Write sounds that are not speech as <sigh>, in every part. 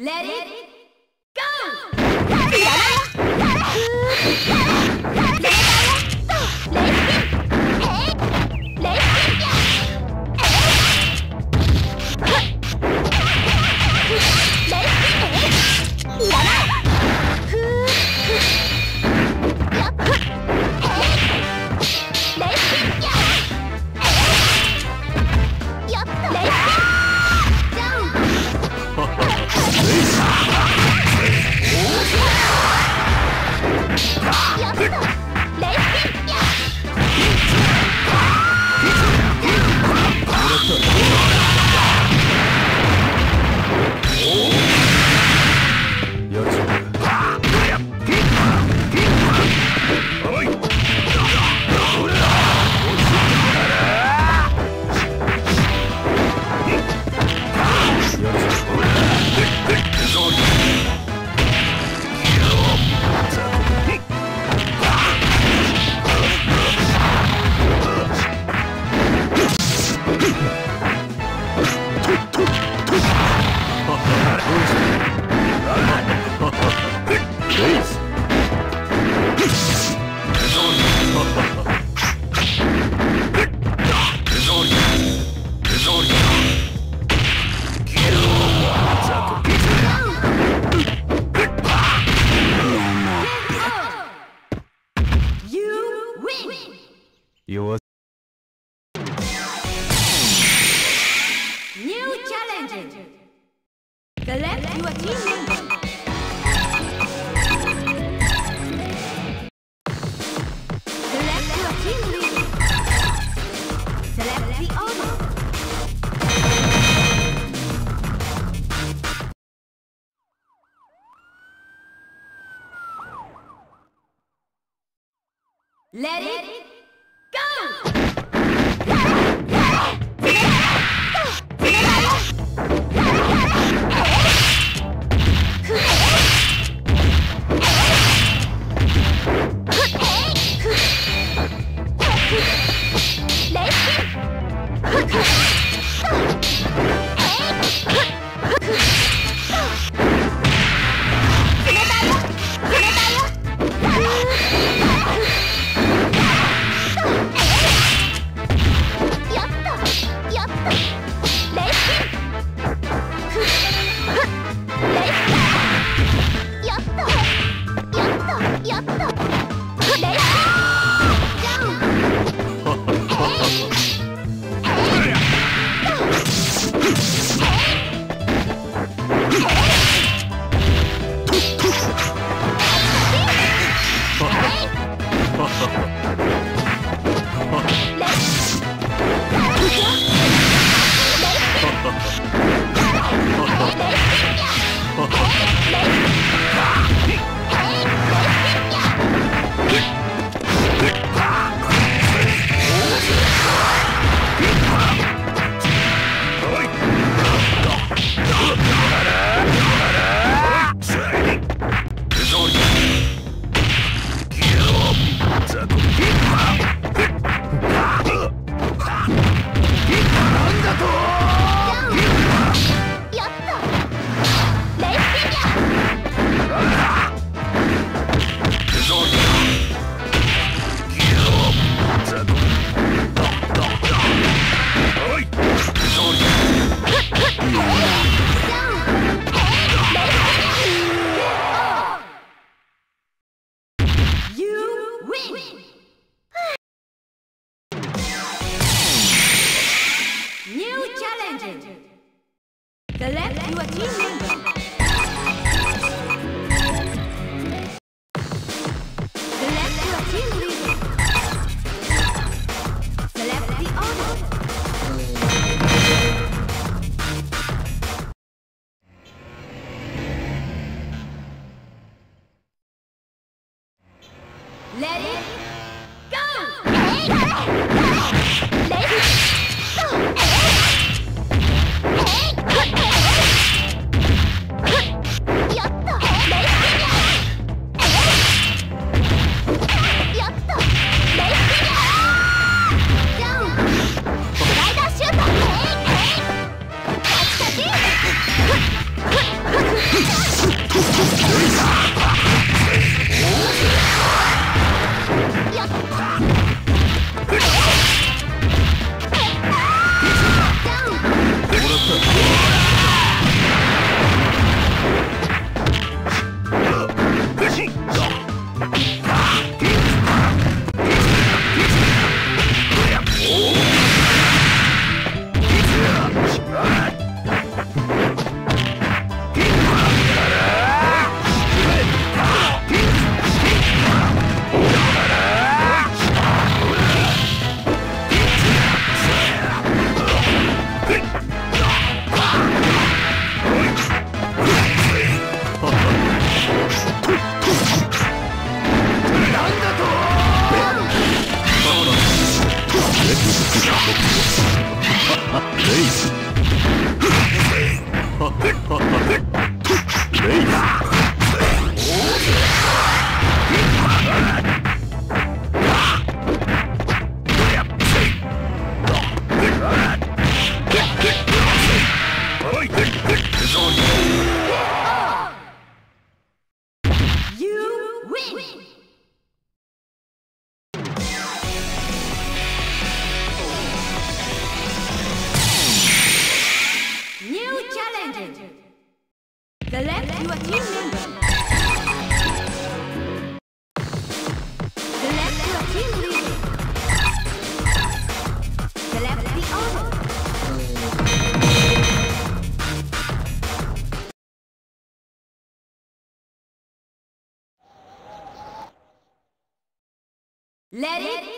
Let it go! Let it っ <laughs> Let it go! Select your team member. Select your team leader. Select the owner. Let it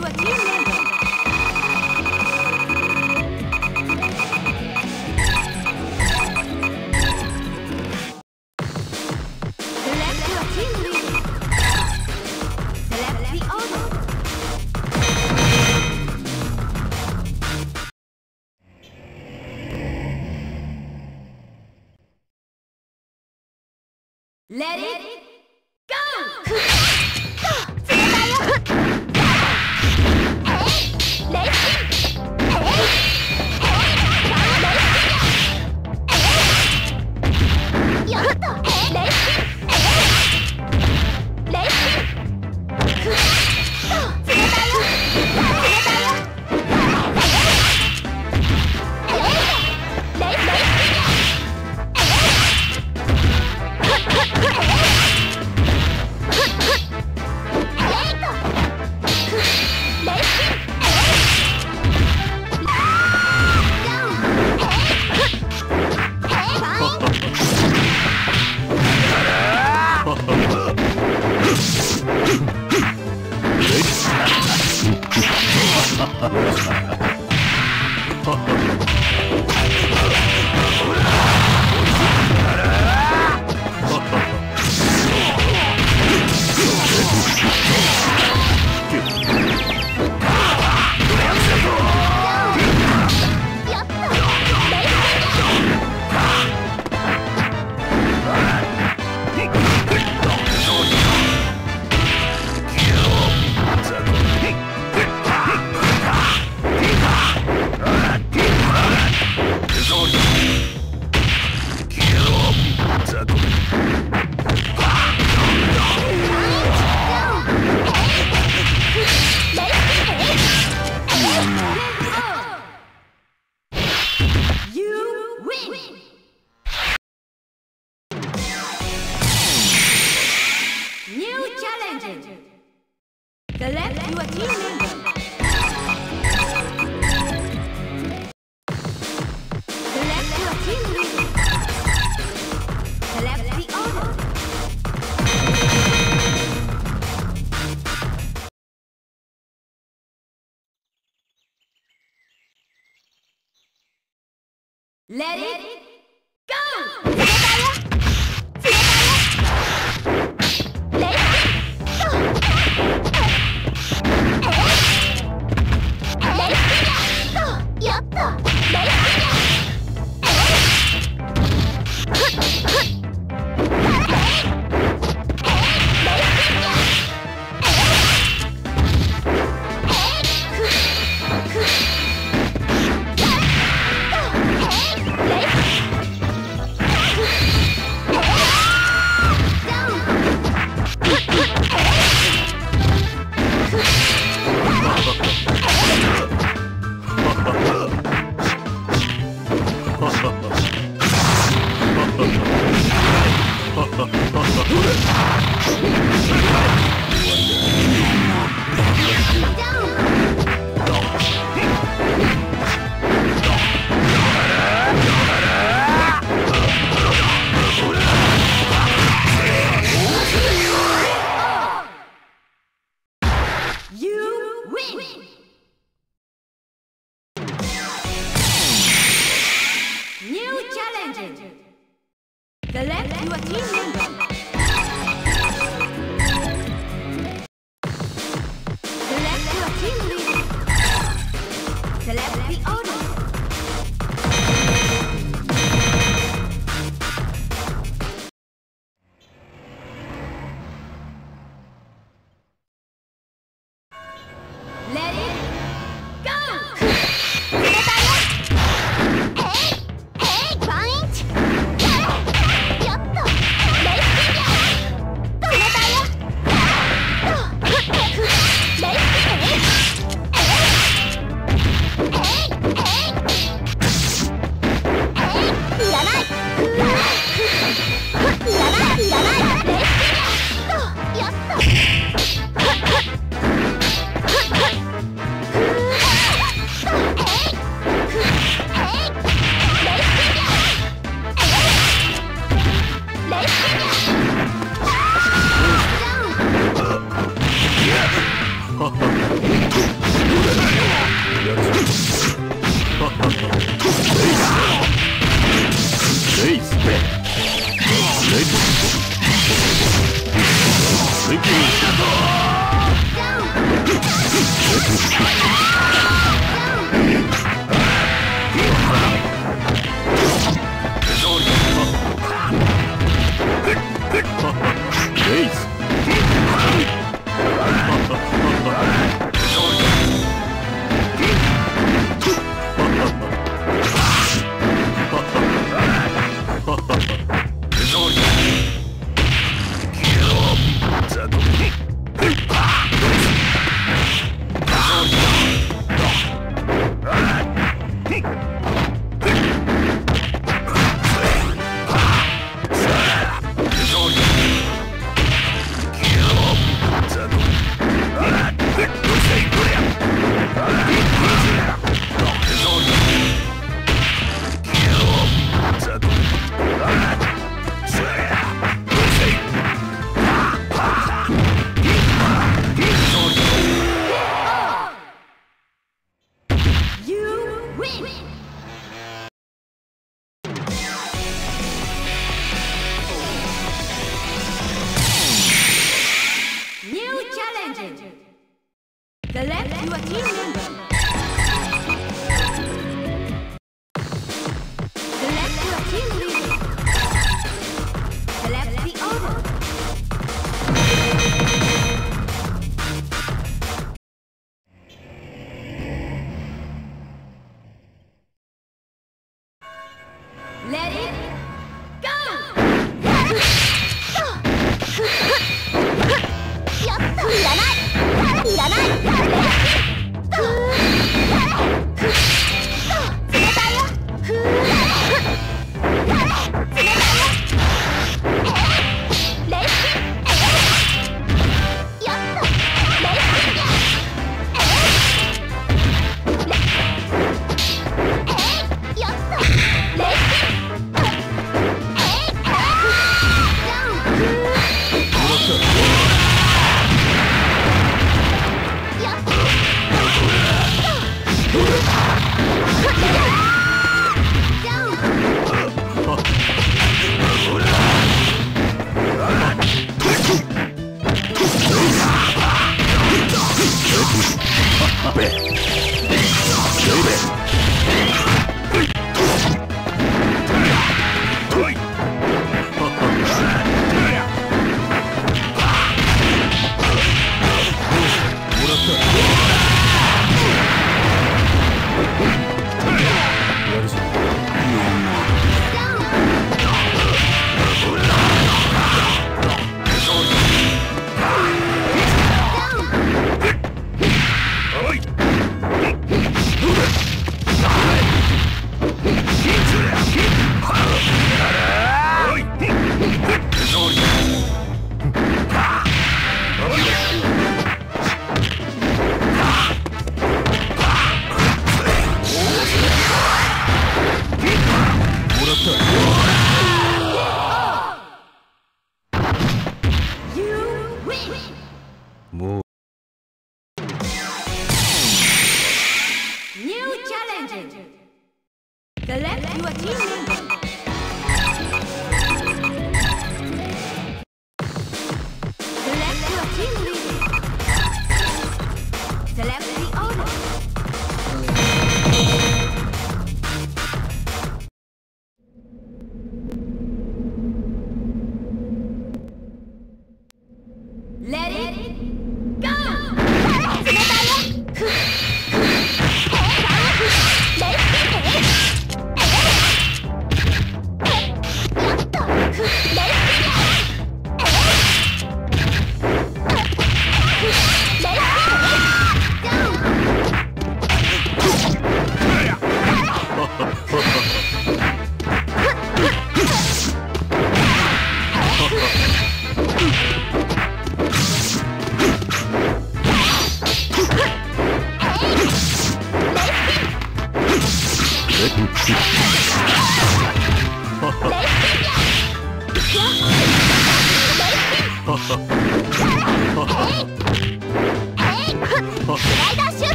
to team. Let, Let it Let it go! や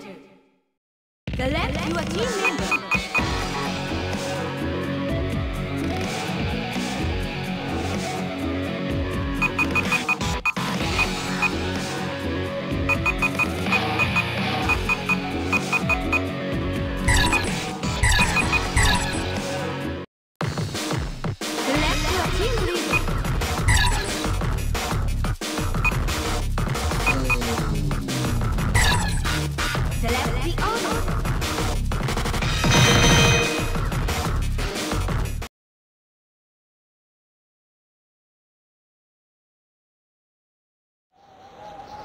challenger. you your team member.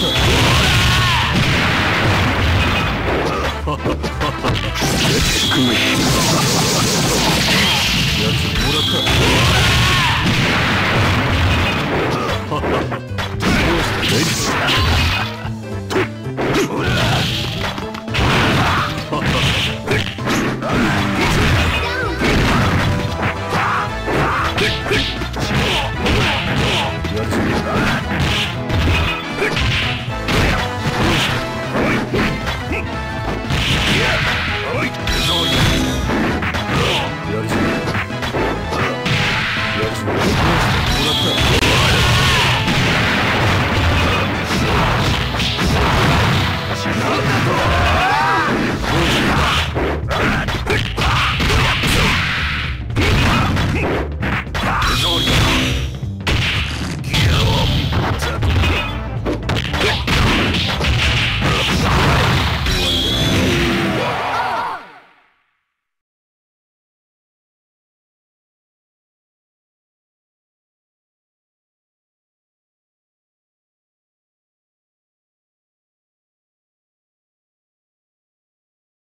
Good.